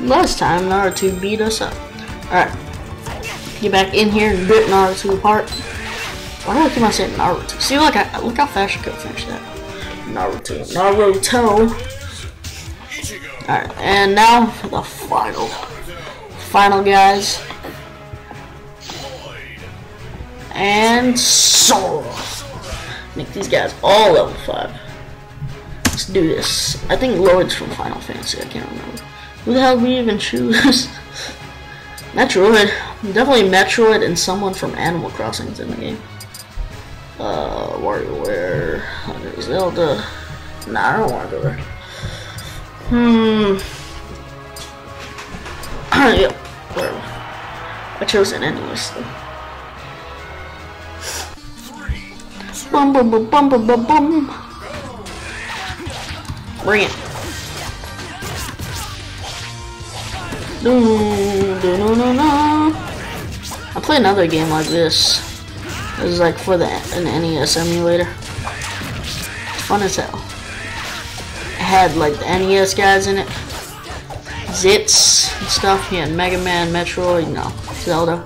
Last time Naruto beat us up. Alright. Get back in here and rip Naruto apart. Why do I keep on saying Naruto? See, look, I, look how fast I could finish that. Naruto. Naruto. Alright, and now for the final. Final, guys. And Sora. Make these guys all level 5. Let's do this. I think Lloyd's from Final Fantasy. I can't remember. Who the hell do we even choose? Metroid. Definitely Metroid and someone from Animal Crossing is in the game. Uh, WarioWare. Zelda. Nah, I don't want to go there. Hmm. yep. Whatever. I chose an NES though. Bum bum bum bum bum bum bum. Bring it. I play another game like this. This is like for the an NES emulator. Fun as hell. It had like the NES guys in it. Zits and stuff. Yeah, Mega Man, Metroid, no, Zelda.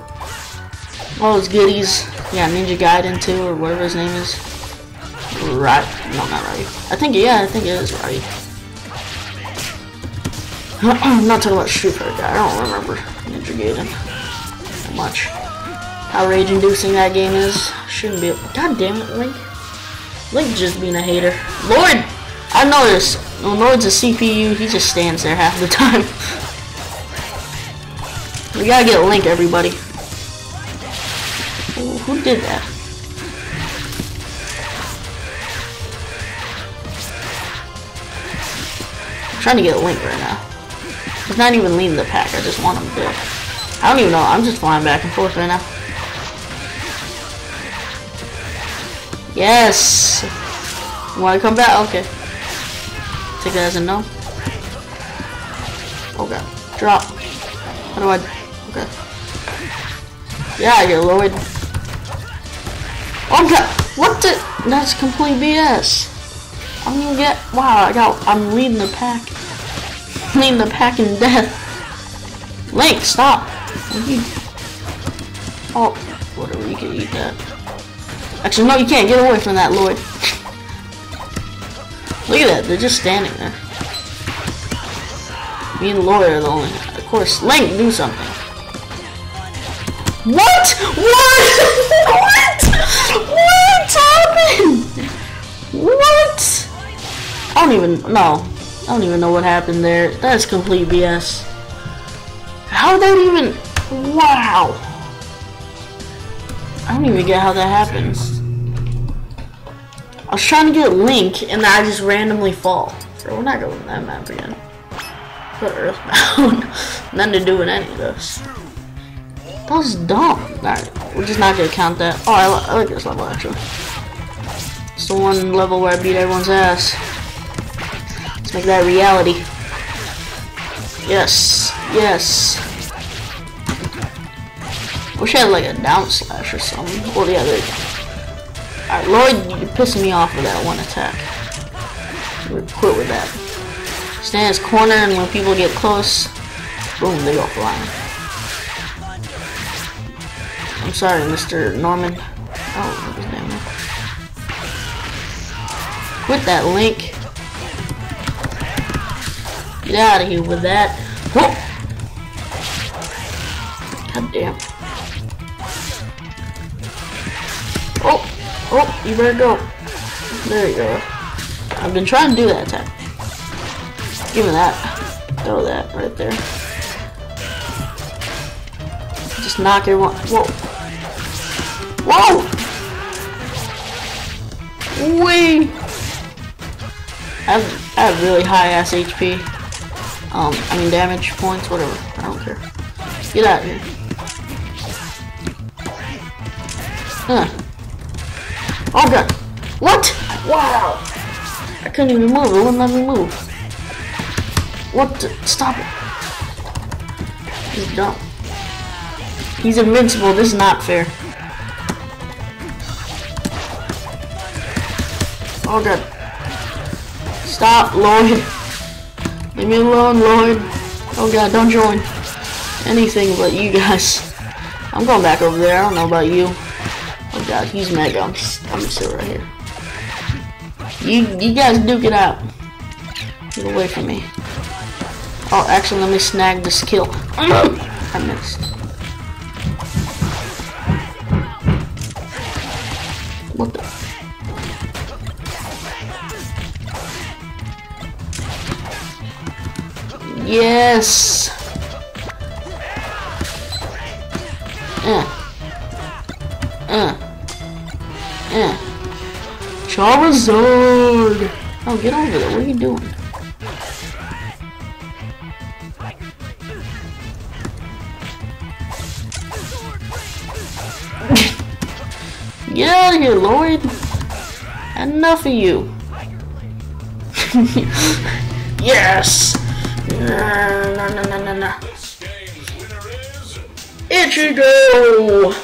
All those goodies. Yeah, Ninja Gaiden too, or whatever his name is. Right? No, not right. I think yeah, I think it is right. I'm not talking about Fighter guy. I don't remember Ninja Gaiden much. How rage-inducing that game is. Shouldn't be. God damn it, Link. Link just being a hater. Lord, I noticed. When Lloyd's a CPU, he just stands there half the time. we gotta get Link, everybody. Ooh, who did that? I'm trying to get a Link right now. He's not even leading the pack. I just want him to. I don't even know. I'm just flying back and forth right now. Yes. To come back? Okay. Take that as a no. Okay. Drop. How do I? Okay. Yeah, you're Lloyd. Oh god! What the? That's complete BS. I'm gonna get. Wow, I got. I'm leading the pack. Leading the pack in death. Link, stop. Oh, whatever. You can eat that. Actually, no, you can't. Get away from that, Lloyd. Look at that. They're just standing there. Me and Lloyd are the only. Of course, Link, do something. What? What? what? What happened? What? I don't even know. I don't even know what happened there. That's complete BS. How did that even? Wow. I don't even get how that happens. I was trying to get Link, and I just randomly fall. Bro, we're not going to that map again. Earthbound. Nothing to do with any of this. That was dumb. Alright, we're just not gonna count that. Oh, I, I like this level actually. It's the one level where I beat everyone's ass. Make that reality. Yes, yes. Wish I had like a down slash or something. Or the other. Alright, Lloyd, you're pissing me off with that one attack. Quit with that. Stand his corner, and when people get close, boom, they go flying. I'm sorry, Mr. Norman. Oh. Quit that link. Get out of here with that. Whoa! God damn. Oh! Oh, you better go. There you go. I've been trying to do that attack. Give me that. Throw that right there. Just knock everyone. Whoa. Whoa! Wee! I have, I have really high ass HP. Um, I mean damage points, whatever. I don't care. Get out of here. Huh. Oh god. What? Wow. I couldn't even move. It wouldn't let me move. What the? Stop it. He's dumb. He's invincible. This is not fair. Oh god. Stop, Lloyd. Leave me alone, Lloyd. Oh god, don't join. Anything but you guys. I'm going back over there. I don't know about you. Oh god, he's mega. I'm, I'm right here. You, you guys duke it out. Get away from me. Oh, actually, let me snag this kill. I missed. What the? Yes! Uh. Uh. Uh. Charizard! Oh, get over there. What are you doing? Get out of here, Lloyd! Enough of you! yes! No, no, no, no, no. Ichigo!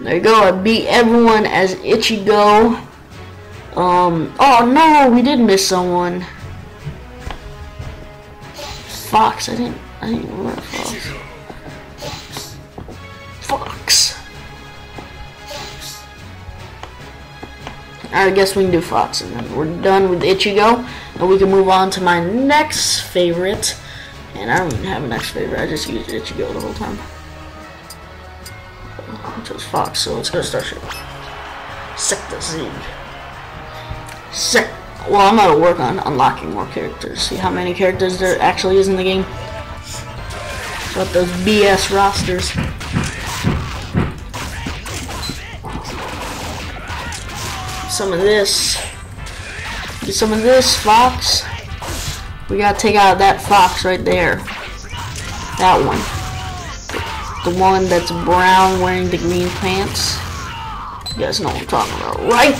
There you go, I beat everyone as Ichigo. Um, oh no, we did miss someone. Fox, I didn't, I didn't remember Fox. Fox. I guess we can do Fox and then we're done with Ichigo. And we can move on to my next favorite. And I don't even have a next favorite, I just used Ichigo the whole time. Oh, Which was Fox, so let's go Starship. Sector Z. Sec well, I'm gonna work on unlocking more characters. See how many characters there actually is in the game. Got those BS rosters. Some of this. Some of this, Fox. We gotta take out that Fox right there. That one. The one that's brown wearing the green pants. You guys know what I'm talking about, right?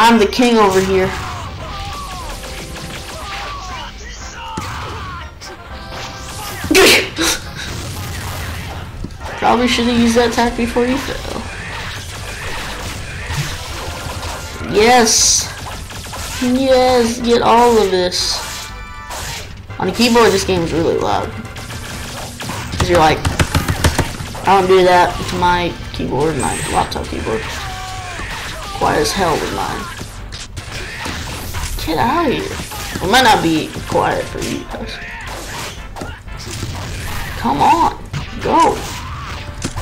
I'm the king over here. Probably should have used that attack before you fell. Yes! Yes, get all of this. On the keyboard, this game is really loud. Because you're like, I don't do that to my keyboard, my laptop keyboard. Quiet as hell with mine. Get out of here. It might not be quiet for you guys. Come on. Go.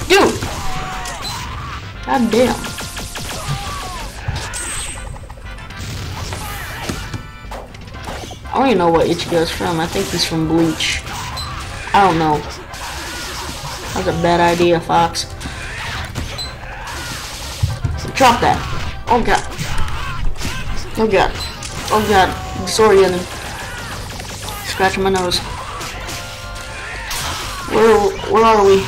Dude. God damn. I don't even know what Ichigo's from. I think he's from Bleach. I don't know. That's a bad idea, Fox. Drop that. Oh god. Oh god. Oh god. Disoriented. Scratching my nose. Where where are we?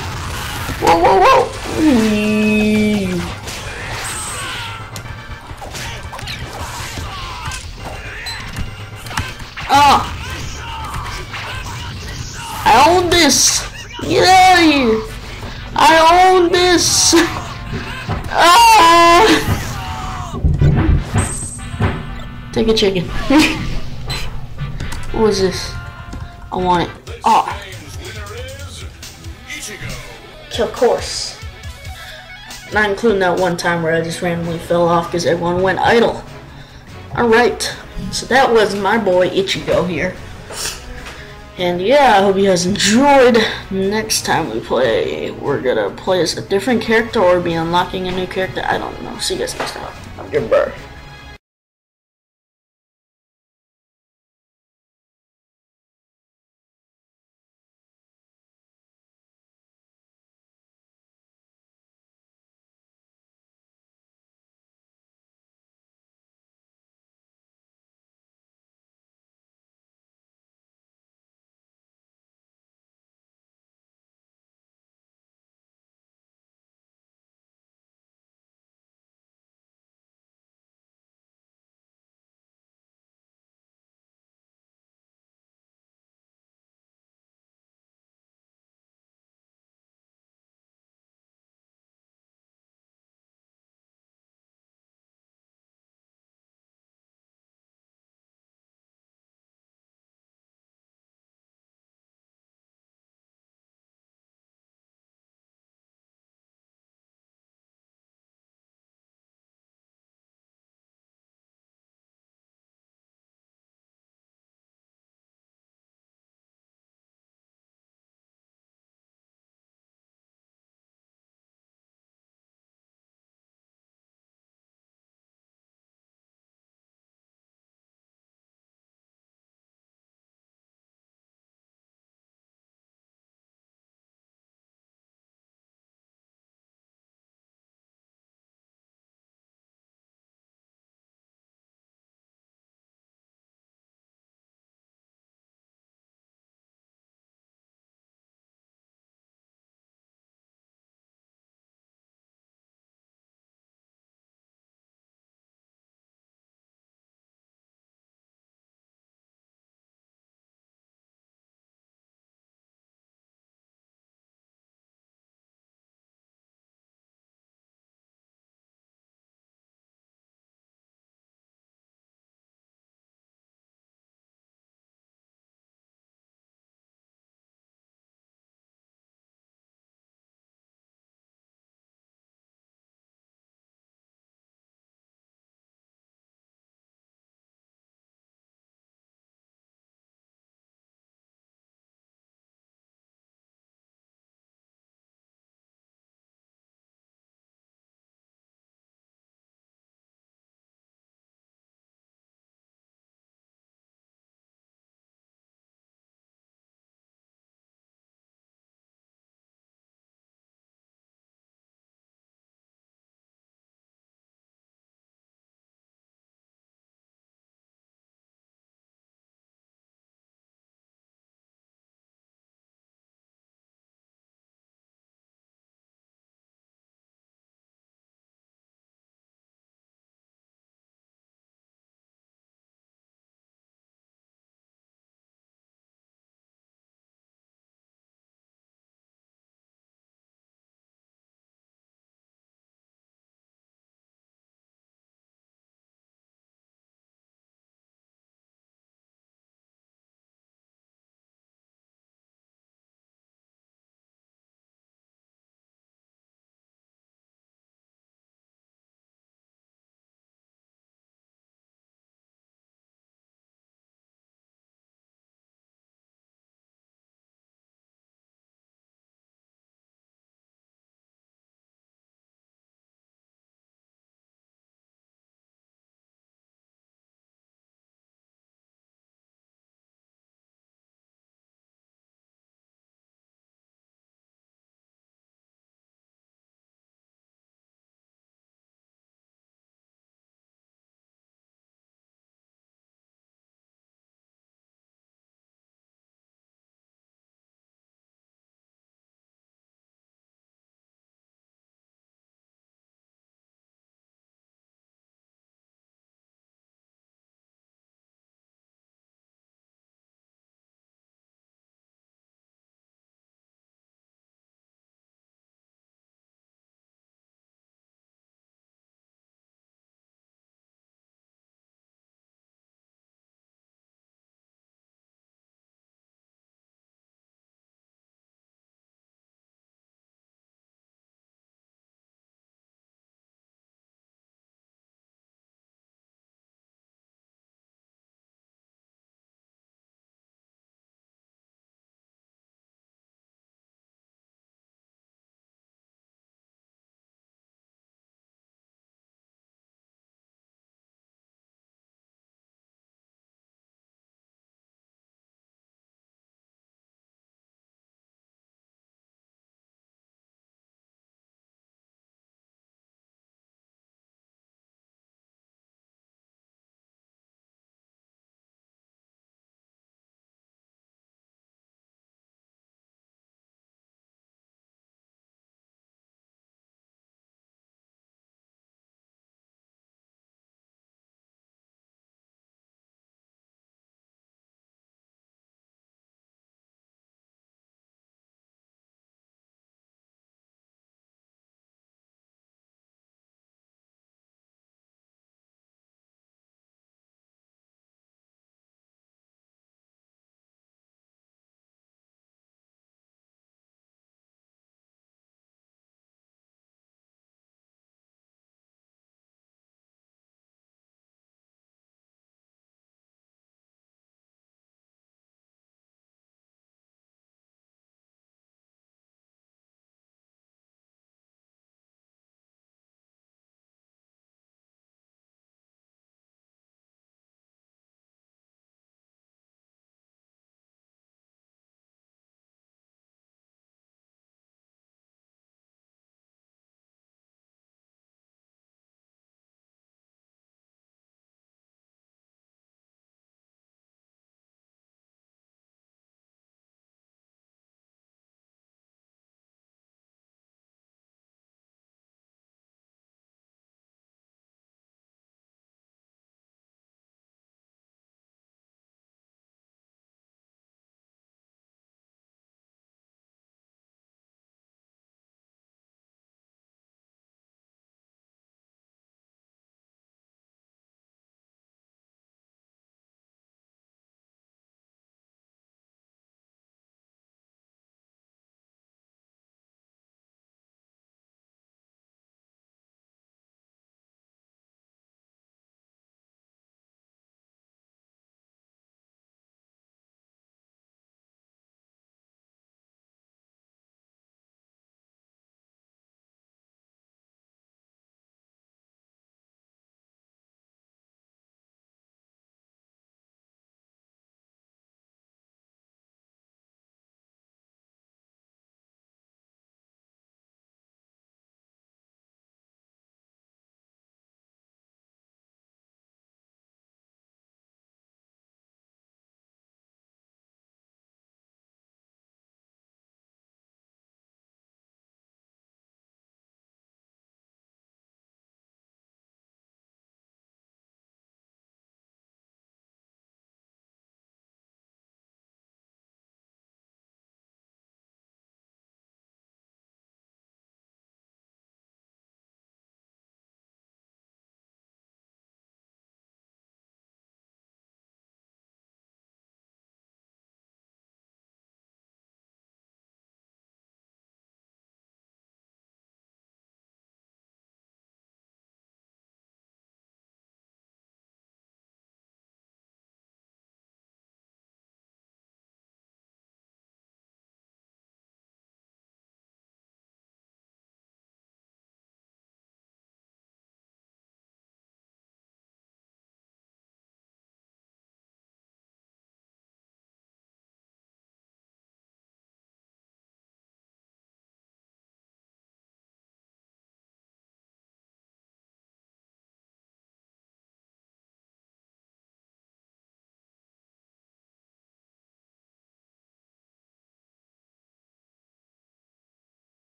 Whoa whoa whoa! This! Get out of here! I own this! Ah! Take a chicken. what was this? I want it. Ah! Kill course. Not including that one time where I just randomly fell off because everyone went idle. Alright. So that was my boy Ichigo here. And yeah, I hope you guys enjoyed. Next time we play, we're gonna play as a different character or be unlocking a new character. I don't know. See you guys next time. Have a good birth.